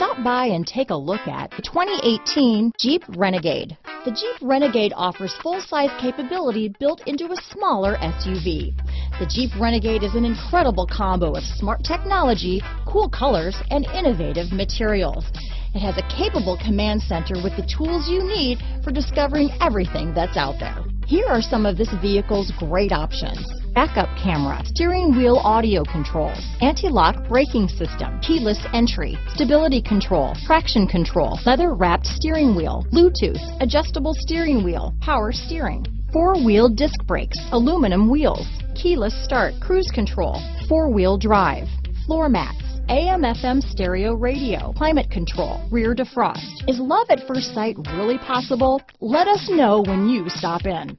Stop by and take a look at the 2018 Jeep Renegade. The Jeep Renegade offers full-size capability built into a smaller SUV. The Jeep Renegade is an incredible combo of smart technology, cool colors, and innovative materials. It has a capable command center with the tools you need for discovering everything that's out there. Here are some of this vehicle's great options. Backup camera, steering wheel audio controls, anti-lock braking system, keyless entry, stability control, traction control, leather wrapped steering wheel, Bluetooth, adjustable steering wheel, power steering, four-wheel disc brakes, aluminum wheels, keyless start, cruise control, four-wheel drive, floor mats, AM FM stereo radio, climate control, rear defrost. Is love at first sight really possible? Let us know when you stop in.